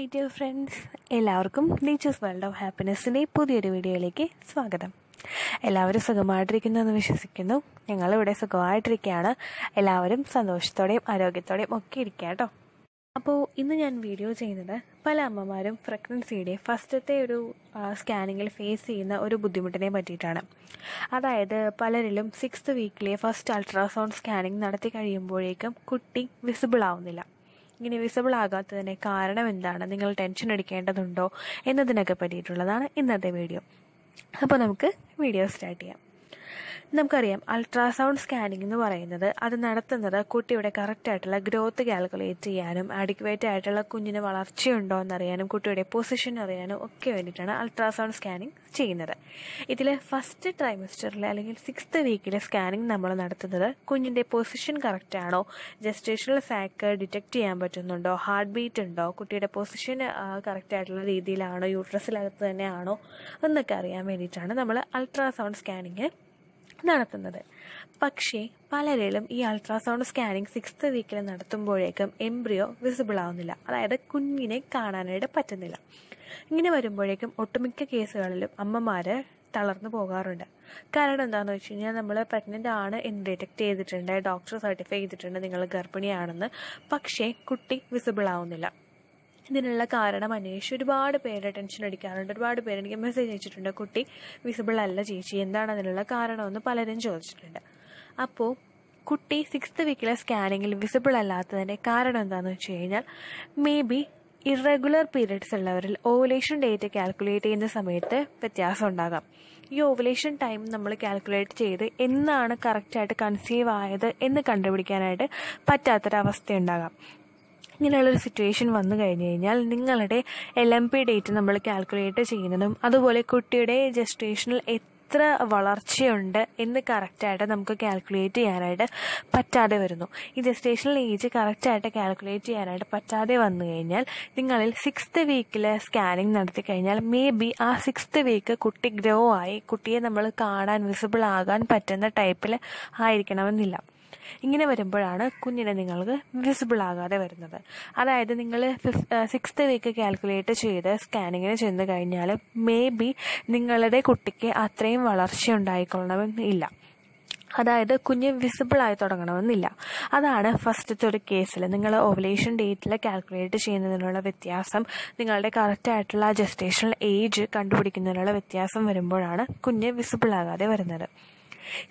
Hi dear friends എല്ലാവർക്കും nature's world of ഹാപ്പിനെസ്സിന്റെ പുതിയൊരു വീഡിയോയിലേക്ക് സ്വാഗതം. എല്ലാവരും സുഖമായിട്ടിരിക്കുന്നെന്ന് വിശ്വസിക്കുന്നു. ഞങ്ങളിവിടെ സുഖമായിട്ടിരിക്കുകയാണ്. എല്ലാവരും സന്തോഷത്തോടെയും ആരോഗ്യത്തോടെയും ഒക്കെ ഇരിക്കുക കേട്ടോ. അപ്പോൾ ഇന്ന് ഞാൻ വീഡിയോ ചെയ്യുന്നത് പല അമ്മമാരും പ്രഗ്നൻസിയുടെ ഫസ്റ്റത്തെ ഒരു സ്കാനിങ്ങിൽ ഫേസ് ചെയ്യുന്ന ഒരു ബുദ്ധിമുട്ടിനെ പറ്റിയിട്ടാണ്. അതായത് പലരിലും സിക്സ്ത് വീക്കിലെ ഫസ്റ്റ് അൾട്രാസൗണ്ട് സ്കാനിങ് നടത്തി കഴിയുമ്പോഴേക്കും കുട്ടി വിസിബിൾ ആവുന്നില്ല. ഇങ്ങനെ വിസിബിൾ ആകാത്തതിന് കാരണം എന്താണ്? നിങ്ങൾ ടെൻഷൻ അടിക്കേണ്ടതുണ്ടോ? എന്നതിനൊക്കെ പറ്റിയിട്ടുള്ളതാണ് ഇന്നത്തെ വീഡിയോ അപ്പോൾ നമുക്ക് വീഡിയോ സ്റ്റാർട്ട് ചെയ്യാം. നമുക്കറിയാം അൾട്രാസൗണ്ട് സ്കാനിംഗ് എന്ന് പറയുന്നത് അത് നടത്തുന്നത് കുട്ടിയുടെ കറക്റ്റായിട്ടുള്ള ഗ്രോത്ത് കാൽക്കുലേറ്റ് ചെയ്യാനും അഡിക്വേറ്റ് ആയിട്ടുള്ള കുഞ്ഞിന് വളർച്ചയുണ്ടോ എന്നറിയാനും കുട്ടിയുടെ പൊസിഷൻ അറിയാനും ഒക്കെ വേണ്ടിയിട്ടാണ് അൾട്രാസൗണ്ട് സ്കാനിങ് ചെയ്യുന്നത്. ഇതിൽ ഫസ്റ്റ് ട്രൈമസ്റ്ററിൽ അല്ലെങ്കിൽ സിക്സ്ത് വീക്കിലെ സ്കാനിങ് നമ്മൾ നടത്തുന്നത് കുഞ്ഞിന്റെ പൊസിഷൻ കറക്റ്റ് ആണോ? ജസ്റ്റേഷണൽ സാക്ക് ഡിറ്റക്ട് ചെയ്യാൻ പറ്റുന്നുണ്ടോ? ഹാർട്ട് ബീറ്റ് ഉണ്ടോ? കുട്ടിയുടെ പൊസിഷൻ കറക്റ്റ് ആയിട്ടുള്ള രീതിയിലാണോ? യൂട്രസിലകത്ത് തന്നെയാണോ എന്നൊക്കെ അറിയാൻ വേണ്ടിയിട്ടാണ് നമ്മൾ അൾട്രാസൗണ്ട് സ്കാനിങ് നടത്തുന്നത്. പക്ഷേ പലരിലും ഈ അൾട്രാസൗണ്ട് സ്കാനിങ് സിക്സ്ത് വീക്കിൽ നടത്തുമ്പോഴേക്കും എംബ്രിയോ വിസിബിൾ ആവുന്നില്ല അതായത് കുഞ്ഞിനെ കാണാനായിട്ട് പറ്റുന്നില്ല. ഇങ്ങനെ വരുമ്പോഴേക്കും ഒട്ടുമിക്ക കേസുകളിലും അമ്മമാർ തളർന്നു പോകാറുണ്ട്. കാരണം എന്താണെന്ന് വെച്ച് കഴിഞ്ഞാൽ നമ്മൾ പ്രഗ്നന്റ് ആണ് എന്ന് ഡിറ്റക്ട് ചെയ്തിട്ടുണ്ട് ഡോക്ടർ സർട്ടിഫൈ ചെയ്തിട്ടുണ്ട് നിങ്ങൾ ഗർഭിണിയാണെന്ന്. പക്ഷേ കുട്ടി വിസിബിൾ ആവുന്നില്ല ഇതിനുള്ള കാരണം അന്വേഷിച്ച് ഒരുപാട് പേര് ടെൻഷൻ അടിക്കാറുണ്ട് ഒരുപാട് പേര് എനിക്ക് മെസ്സേജ് അയച്ചിട്ടുണ്ട് കുട്ടി വിസിബിൾ അല്ല ചേച്ചി എന്താണ് അതിനുള്ള കാരണമെന്ന് പലരും ചോദിച്ചിട്ടുണ്ട്. അപ്പോൾ കുട്ടി സിക്സ്ത് വീക്കിലെ സ്കാനിങ്ങിൽ വിസിബിൾ അല്ലാത്തതിന്റെ കാരണം എന്താണെന്ന് വെച്ച് കഴിഞ്ഞാൽ മേ ബി ഇറഗുലർ പീരിയഡ്സ് ഉള്ളവരിൽ ഓവുലേഷൻ ഡേറ്റ് കാൽക്കുലേറ്റ് ചെയ്യുന്ന സമയത്ത് വ്യത്യാസം ഉണ്ടാകാം. ഈ ഓവുലേഷൻ ടൈം നമ്മൾ കാൽക്കുലേറ്റ് ചെയ്ത് എന്നാണ് കറക്റ്റായിട്ട് കൺസീവ് ആയത് എന്ന് കണ്ടുപിടിക്കാനായിട്ട് പറ്റാത്തൊരവസ്ഥ ഉണ്ടാകാം. ഇങ്ങനെയുള്ളൊരു സിറ്റുവേഷൻ വന്നു കഴിഞ്ഞു കഴിഞ്ഞാൽ നിങ്ങളുടെ എൽ എം പി ഡേറ്റ് നമ്മൾ കാൽക്കുലേറ്റ് ചെയ്യുന്നതും അതുപോലെ കുട്ടിയുടെ ജസ്റ്റേഷനിൽ എത്ര വളർച്ചയുണ്ട് എന്ന് കറക്റ്റായിട്ട് നമുക്ക് കാൽക്കുലേറ്റ് ചെയ്യാനായിട്ട് പറ്റാതെ വരുന്നു. ഈ ജസ്റ്റേഷണൽ ഏജ് കറക്റ്റായിട്ട് കാൽക്കുലേറ്റ് ചെയ്യാനായിട്ട് പറ്റാതെ വന്നു കഴിഞ്ഞാൽ നിങ്ങളിൽ സിക്സ്ത് വീക്കിൽ സ്കാനിങ് നടത്തി കഴിഞ്ഞാൽ മേ ബി ആ സിക്സ്ത് വീക്ക് കുട്ടി ഗ്രോ ആയി കുട്ടിയെ നമ്മൾ കാണാൻ വിസിബിൾ ആകാൻ പറ്റുന്ന ടൈപ്പിൽ ആയിരിക്കണമെന്നില്ല. ഇങ്ങനെ വരുമ്പോഴാണ് കുഞ്ഞിനെ നിങ്ങൾക്ക് വിസിബിൾ ആകാതെ വരുന്നത്. അതായത് നിങ്ങൾ സിക്സ്ത് വീക്ക് കാൽക്കുലേറ്റ് ചെയ്ത് സ്കാനിങ്ങിന് ചെന്ന് കഴിഞ്ഞാൽ മേ ബി നിങ്ങളുടെ കുട്ടിക്ക് അത്രയും വളർച്ച ഉണ്ടായിക്കൊള്ളണമെന്നില്ല അതായത് കുഞ്ഞ് വിസിബിൾ ആയി തുടങ്ങണമെന്നില്ല അതാണ് ഫസ്റ്റത്തെ ഒരു കേസിൽ നിങ്ങൾ ഓവലേഷൻ ഡേറ്റിൽ കാൽക്കുലേറ്റ് ചെയ്യുന്നതിനുള്ള വ്യത്യാസം. നിങ്ങളുടെ കറക്റ്റ് ആയിട്ടുള്ള ജസ്റ്റേഷണൽ ഏജ് കണ്ടുപിടിക്കുന്നതിനുള്ള വ്യത്യാസം വരുമ്പോഴാണ് കുഞ്ഞ് വിസിബിൾ ആകാതെ വരുന്നത്.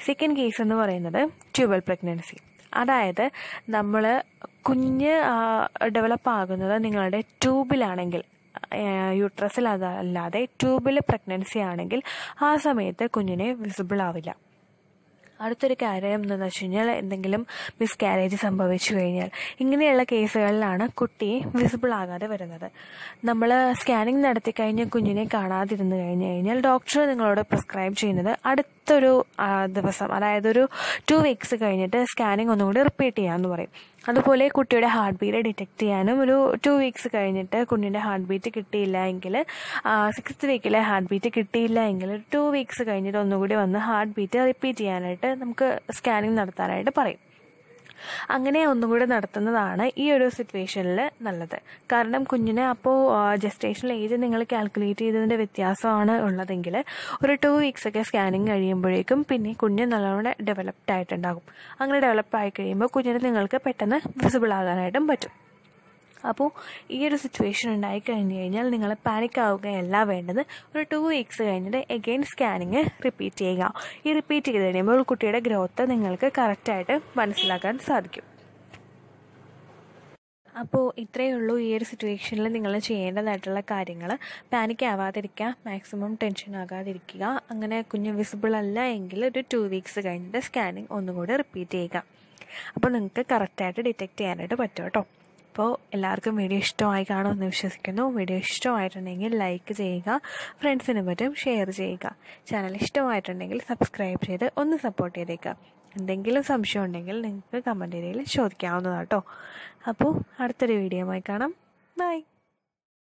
സെക്കൻഡ് കേസ് എന്ന് പറയുന്നത് ട്യൂബൽ പ്രഗ്നൻസി അതായത് നമ്മൾ കുഞ്ഞ് ഡെവലപ്പ് ആകുന്നത് നിങ്ങളുടെ ട്യൂബിലാണെങ്കിൽ യൂട്രസിൽ അതല്ലാതെ ട്യൂബിൽ പ്രഗ്നൻസി ആണെങ്കിൽ ആ സമയത്ത് കുഞ്ഞിനെ വിസിബിൾ ആവില്ല. അടുത്തൊരു കാര്യം എന്താണെന്ന് വെച്ച് കഴിഞ്ഞാൽ എന്തെങ്കിലും മിസ്കാരേജ് സംഭവിച്ചു കഴിഞ്ഞാൽ ഇങ്ങനെയുള്ള കേസുകളിലാണ് കുട്ടി വിസിബിൾ ആകാതെ വരുന്നത്. നമ്മൾ സ്കാനിങ് നടത്തി കഴിഞ്ഞ് കുഞ്ഞിനെ കാണാതിരുന്നു കഴിഞ്ഞു കഴിഞ്ഞാൽ ഡോക്ടർ നിങ്ങളോട് പ്രിസ്ക്രൈബ് ചെയ്യുന്നത് അടുത്തൊരു ദിവസം അതായത് ഒരു ടു വീക്സ് കഴിഞ്ഞിട്ട് സ്കാനിങ് ഒന്നുകൂടി റിപ്പീറ്റ് ചെയ്യാമെന്ന് പറയും. അതുപോലെ കുട്ടിയുടെ ഹാർട്ട് ബീറ്റ് ഡിറ്റക്ട് ചെയ്യാനും ഒരു ടു വീക്സ് കഴിഞ്ഞിട്ട് കുഞ്ഞിന്റെ ഹാർട്ട് ബീറ്റ് കിട്ടിയില്ല എങ്കിൽ സിക്സ്ത് വീക്കിലെ ഹാർട്ട് ബീറ്റ് കിട്ടിയില്ല എങ്കിൽ ടു വീക്സ് കഴിഞ്ഞിട്ട് ഒന്നുകൂടി വന്ന് ഹാർട്ട് ബീറ്റ് റിപ്പീറ്റ് ചെയ്യാനായിട്ട് നമുക്ക് സ്കാനിങ് നടത്താനായിട്ട് പറയും. അങ്ങനെ ഒന്നും കൂടെ നടത്തുന്നതാണ് ഈ ഒരു സിറ്റുവേഷനിൽ നല്ലത്. കാരണം കുഞ്ഞിന് അപ്പോൾ ജസ്റ്റേഷണൽ ഏജ് നിങ്ങൾ കാൽക്കുലേറ്റ് ചെയ്തതിന്റെ വ്യത്യാസമാണ് ഉള്ളതെങ്കിൽ ഒരു ടു വീക്സ് ഒക്കെ സ്കാനിങ് കഴിയുമ്പോഴേക്കും പിന്നെ കുഞ്ഞ് നല്ലോണം ഡെവലപ്ഡ് ആയിട്ടുണ്ടാകും. അങ്ങനെ ഡെവലപ്പ് ആയി കഴിയുമ്പോൾ കുഞ്ഞിന് നിങ്ങൾക്ക് പെട്ടെന്ന് വിസിബിൾ ആകാനായിട്ടും പറ്റും. അപ്പോൾ ഈ ഒരു സിറ്റുവേഷൻ ഉണ്ടായി കഴിഞ്ഞു കഴിഞ്ഞാൽ നിങ്ങൾ പാനിക് ആവുകയല്ല വേണ്ടത്. ഒരു ടു വീക്സ് കഴിഞ്ഞിട്ട് എഗെയിൻ സ്കാനിങ് റിപ്പീറ്റ് ചെയ്യുക. ഈ റിപ്പീറ്റ് ചെയ്ത് കഴിയുമ്പോൾ കുട്ടിയുടെ ഗ്രോത്ത് നിങ്ങൾക്ക് കറക്റ്റായിട്ട് മനസ്സിലാക്കാൻ സാധിക്കും. അപ്പോൾ ഇത്രയേ ഉള്ളൂ ഈ ഒരു സിറ്റുവേഷനിൽ നിങ്ങൾ ചെയ്യേണ്ടതായിട്ടുള്ള കാര്യങ്ങൾ പാനിക് ആവാതിരിക്കുക മാക്സിമം ടെൻഷൻ ആകാതിരിക്കുക. അങ്ങനെ കുഞ്ഞ് വിസിബിൾ അല്ല എങ്കിൽ ഒരു ടു വീക്സ് കഴിഞ്ഞിട്ട് സ്കാനിങ് ഒന്നുകൂടി റിപ്പീറ്റ് ചെയ്യുക. അപ്പോൾ നിങ്ങൾക്ക് കറക്റ്റായിട്ട് ഡിറ്റക്ട് ചെയ്യാനായിട്ട് പറ്റും കേട്ടോ. അപ്പോൾ എല്ലാവർക്കും വീഡിയോ ഇഷ്ടമായി കാണുമെന്ന് വിശ്വസിക്കുന്നു. വീഡിയോ ഇഷ്ടമായിട്ടുണ്ടെങ്കിൽ ലൈക്ക് ചെയ്യുക ഫ്രണ്ട്സിന് പറ്റും ഷെയർ ചെയ്യുക. ചാനൽ ഇഷ്ടമായിട്ടുണ്ടെങ്കിൽ സബ്സ്ക്രൈബ് ചെയ്ത് ഒന്ന് സപ്പോർട്ട് ചെയ്തേക്കുക. എന്തെങ്കിലും സംശയം ഉണ്ടെങ്കിൽ നിങ്ങൾക്ക് കമന്റ് ഏരിയയിൽ ചോദിക്കാവുന്നതാട്ടോ അപ്പോൾ അടുത്തൊരു വീഡിയോ ആയി കാണാം. ബൈ